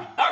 All right.